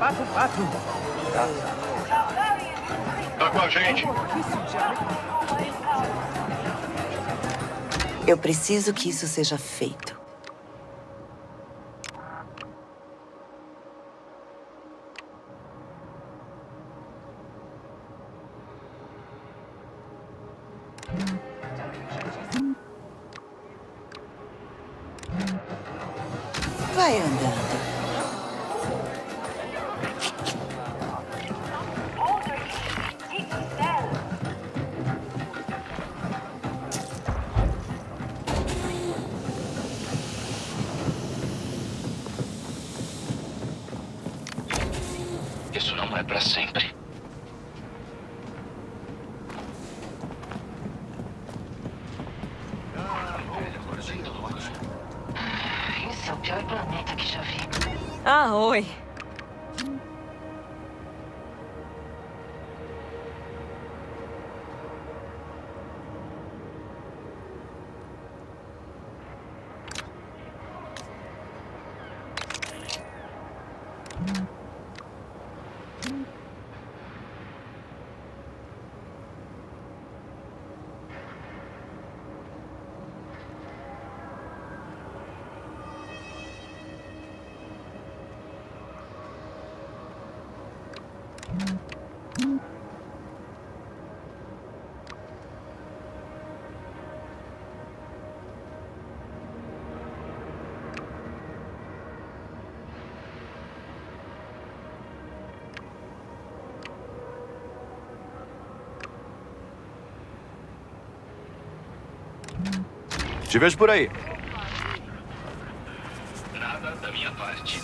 papo, papo. Tá com a gente. Eu preciso que isso seja feito. Te vejo por aí. Nada da minha parte.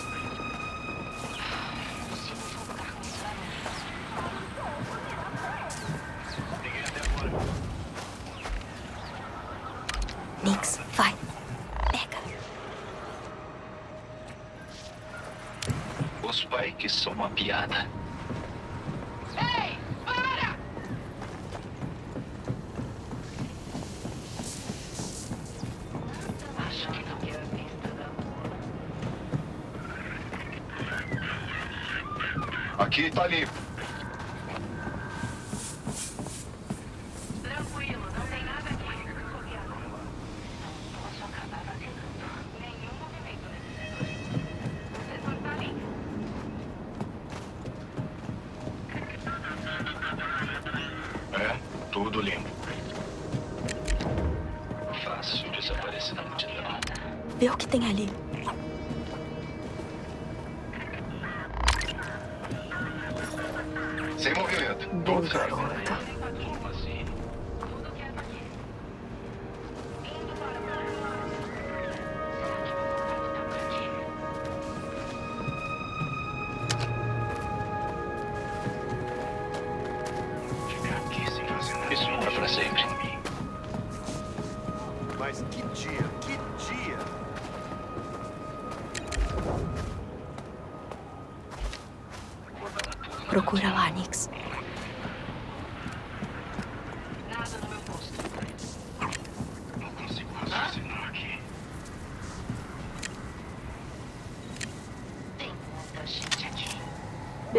Nix, vai. Pega. Os Pikes são uma piada. Aqui tá limpo.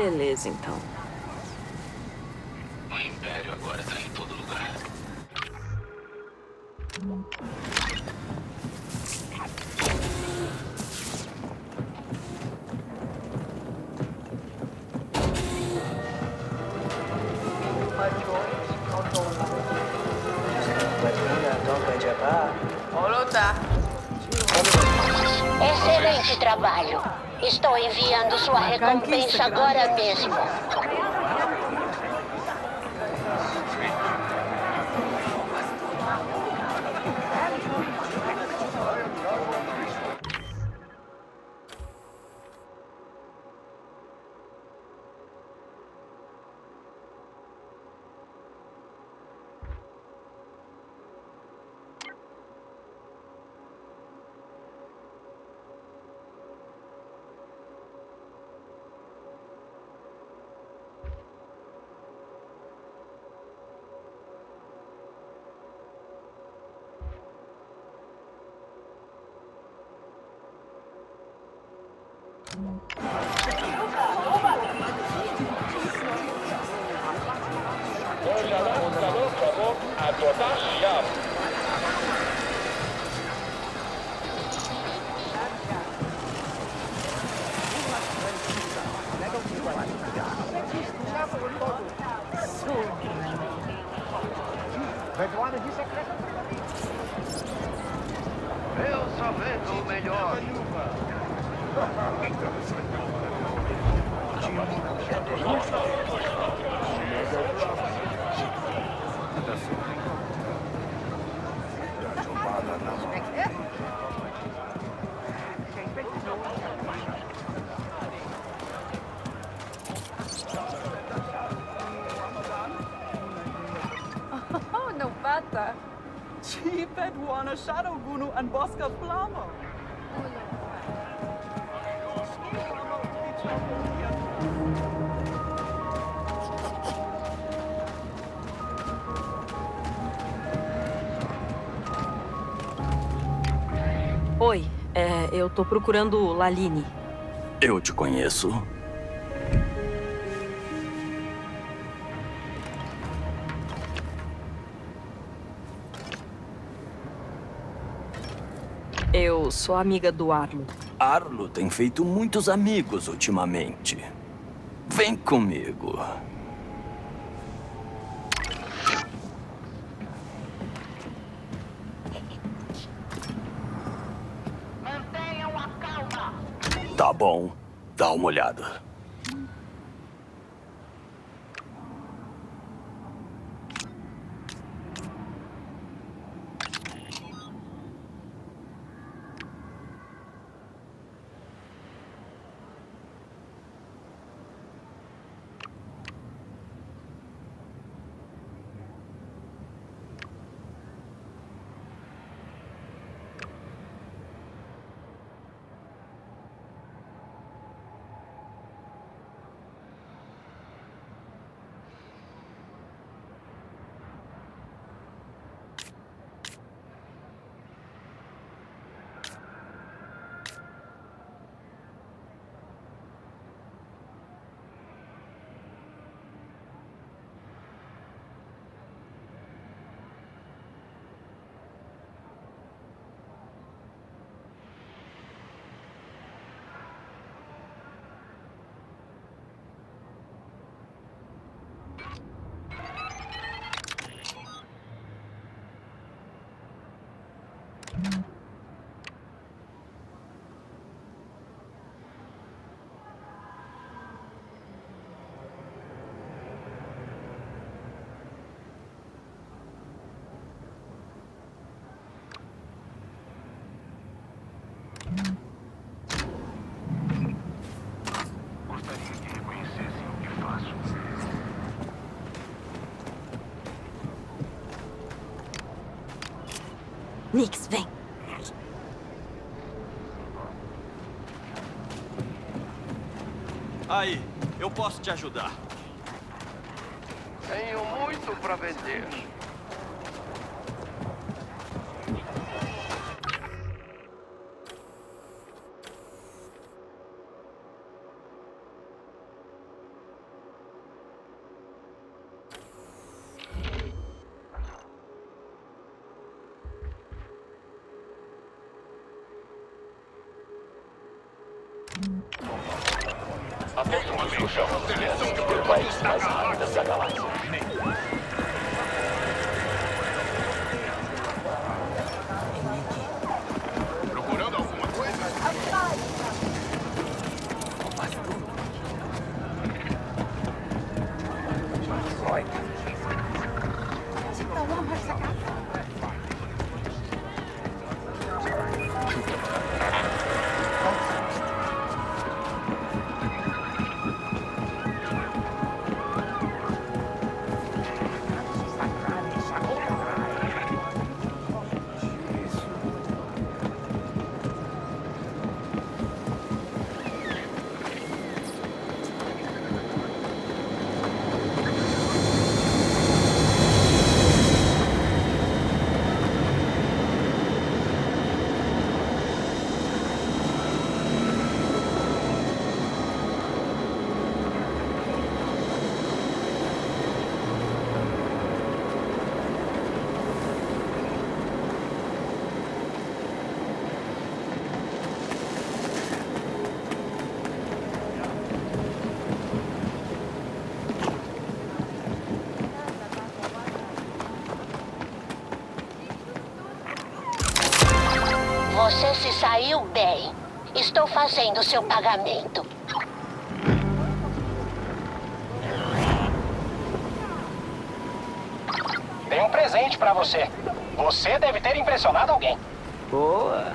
Beleza, então. O Império agora tá em todo lugar. Excelente trabalho. Estou enviando sua recompensa agora mesmo. Oi, é, eu tô procurando Laline. Eu te conheço. Eu sou amiga do Arlo. Arlo tem feito muitos amigos ultimamente. Vem comigo. Mantenham a calma. Tá bom. Dá uma olhada. Gostaria que reconhecessem o que faço. Nix, vem. Aí, eu posso te ajudar. Tenho muito para vender. Bem. Estou fazendo seu pagamento. Tem um presente pra você. Você deve ter impressionado alguém. Boa.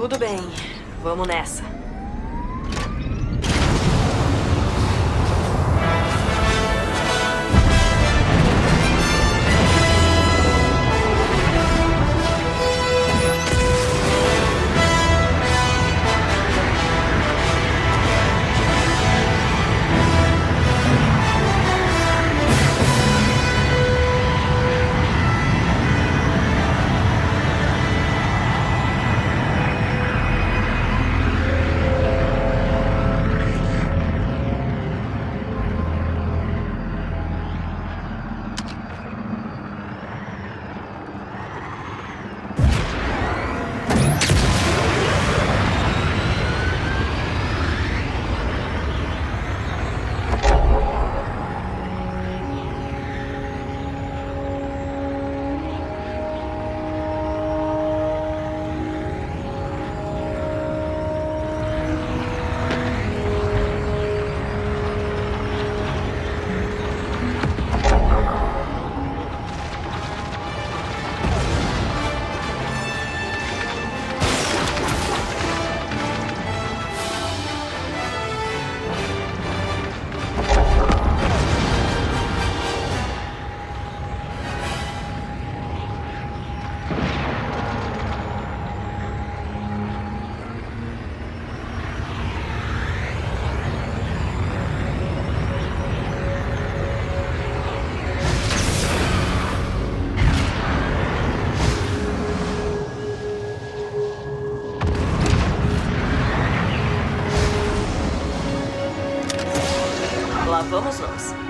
Tudo bem. Vamos nessa. Vamos nós.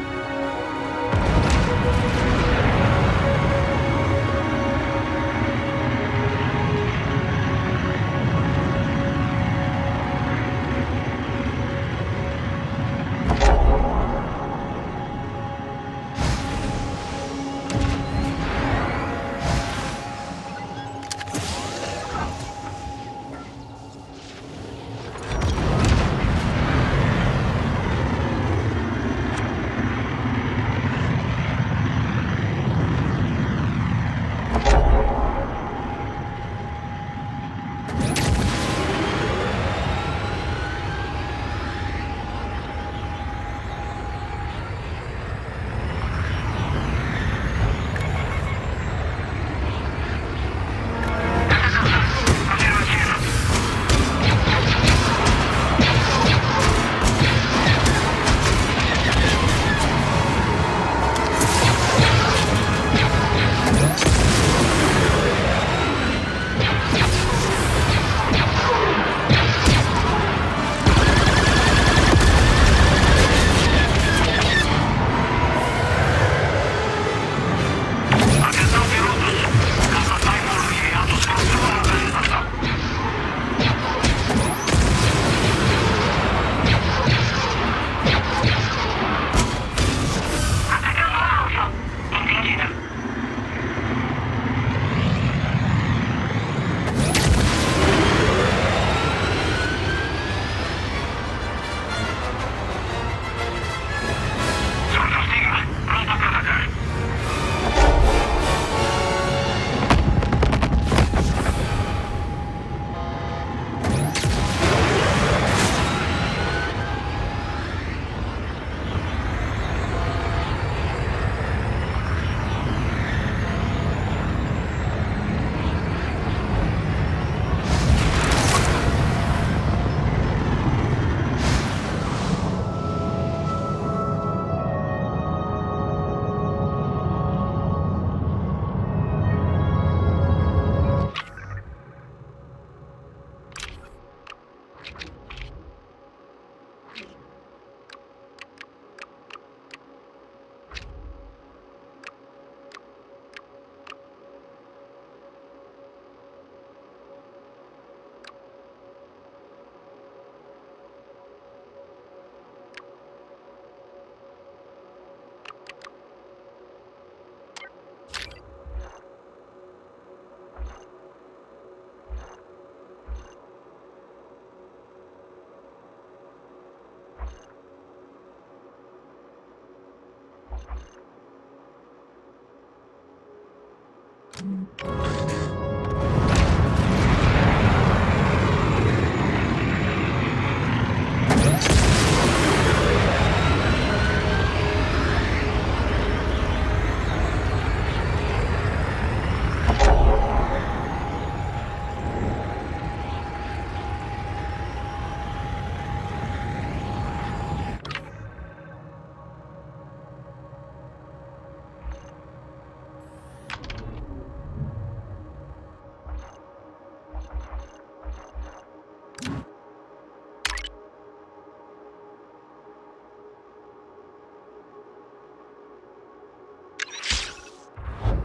Música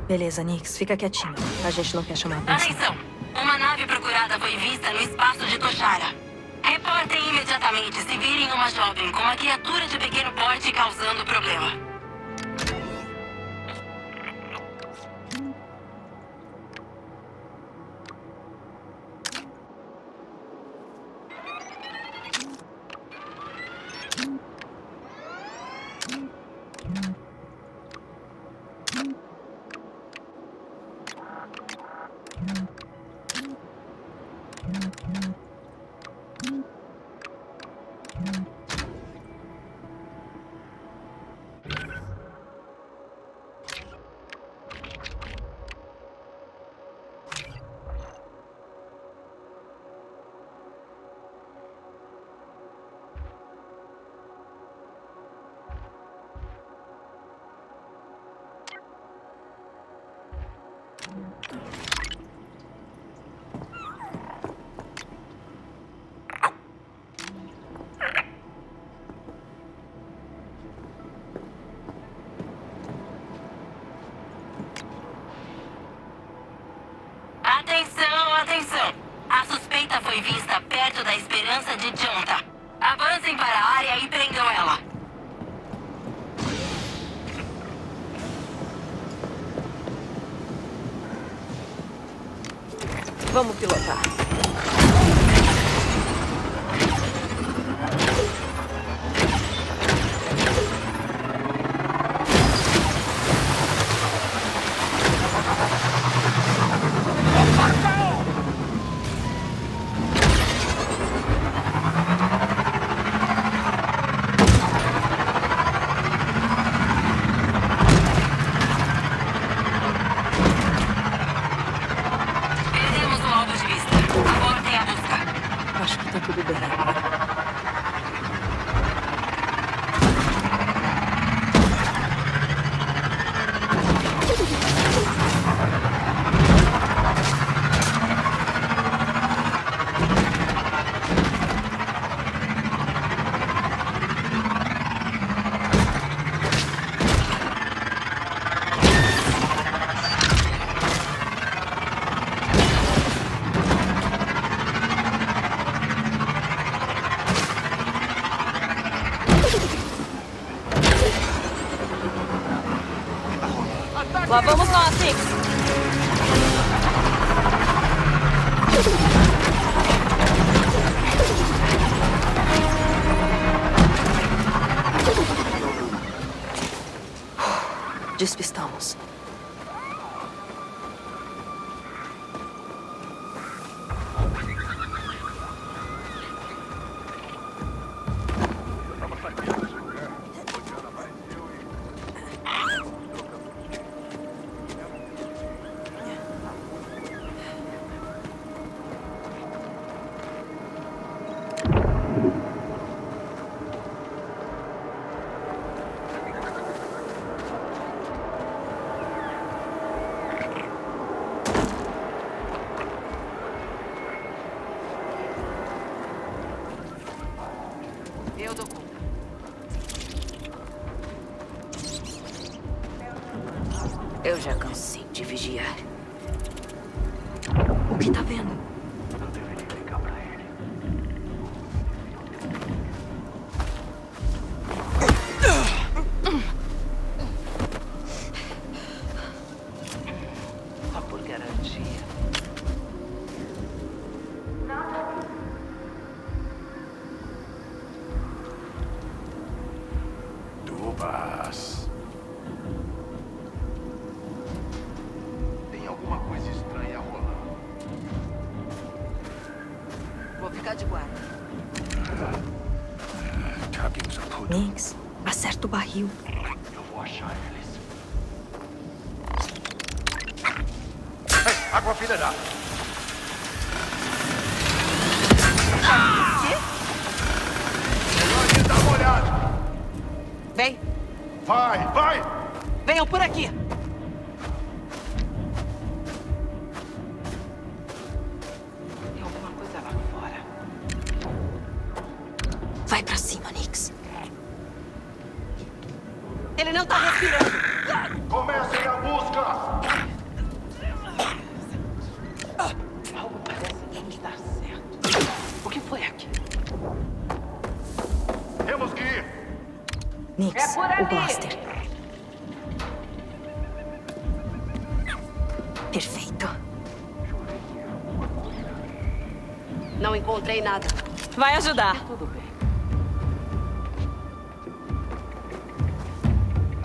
Beleza, Nix, fica quietinho. A gente não quer chamar atenção. Atenção! Uma nave procurada foi vista no espaço de Toshara. Reportem imediatamente se virem uma jovem com uma criatura de pequeno porte causando problema. Foi vista perto da Esperança de Jonta. Avancem para a área e prendam ela. Vamos pilotar. Mas. Tem alguma coisa estranha rolando. Vou ficar de guarda. Minx, acerta o barril. Eu vou achar eles. Ei, água filha Vai, vai! Venham por aqui! Perfeito. Não encontrei nada. Vai ajudar. É tudo bem.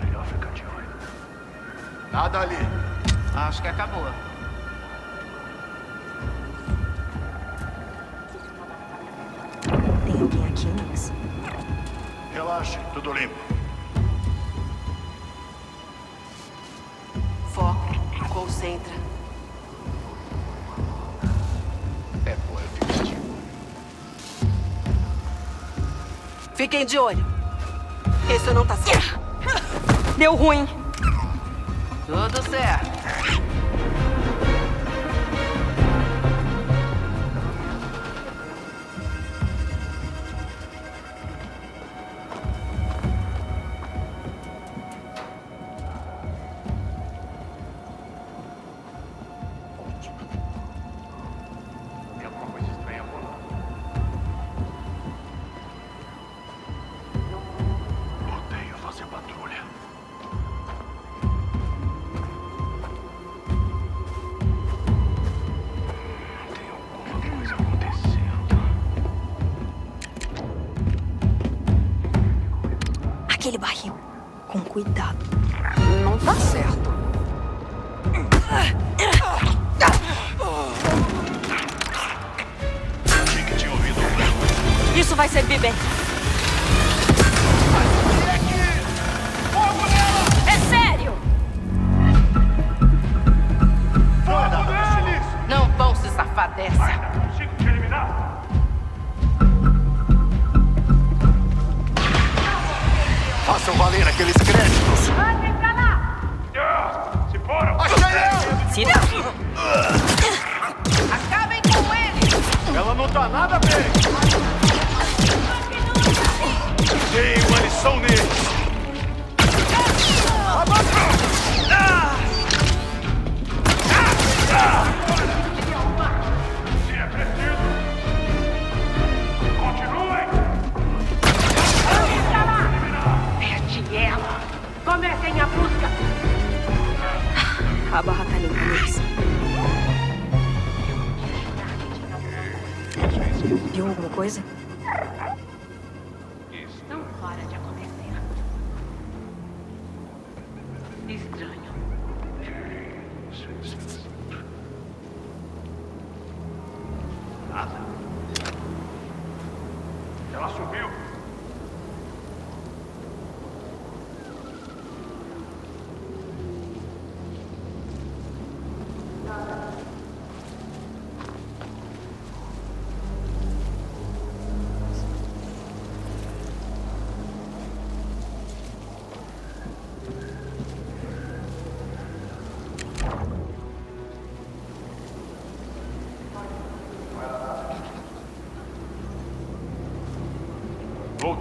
Melhor ficar de olho. Nada ali. Acho que acabou. Tem alguém aqui, Max? Relaxe, tudo limpo. Fiquem de olho. Isso não tá certo. Deu ruim. Tudo certo. いた。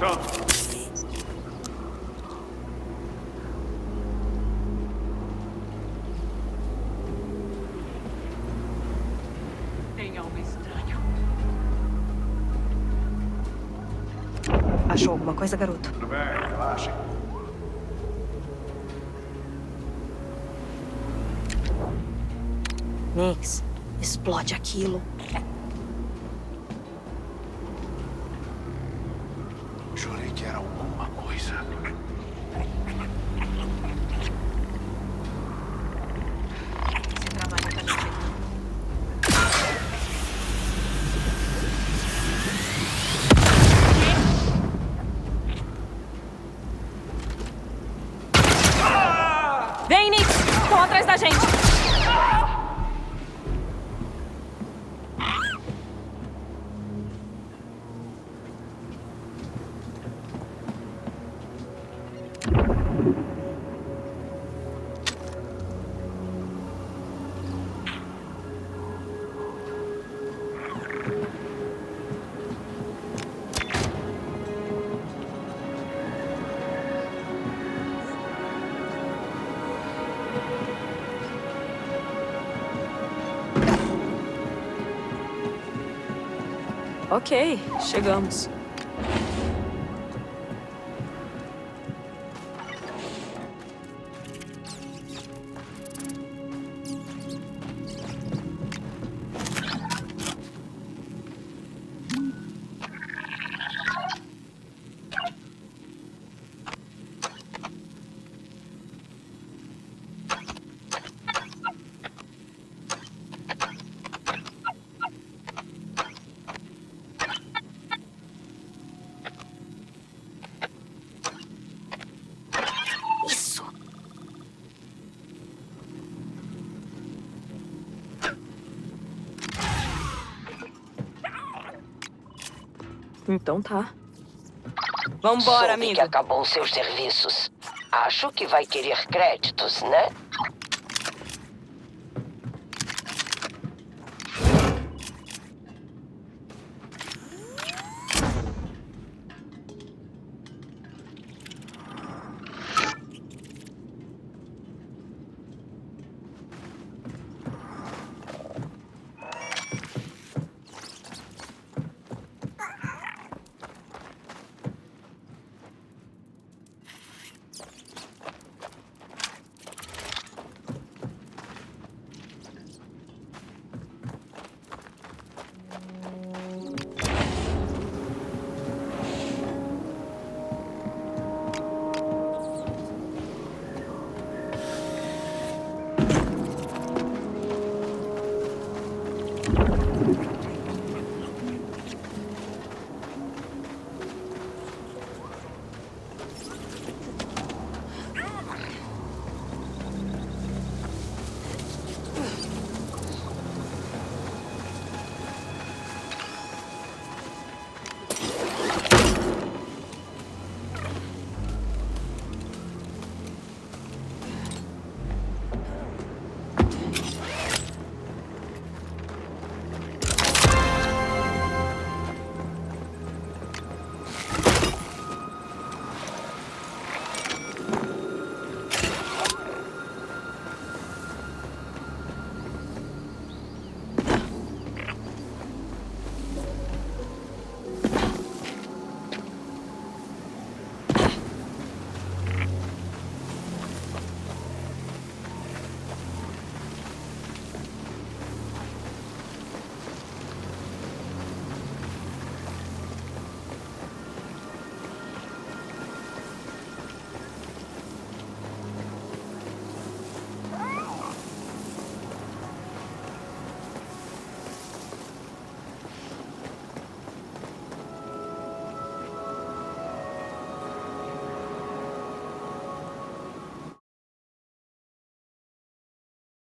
Voltando. Tem algo estranho. Achou alguma coisa, garoto? Tudo bem, relaxem. Mix, explode aquilo. Ok, chegamos. Então tá. Vambora, Soube amigo. que acabou seus serviços. Acho que vai querer créditos, né?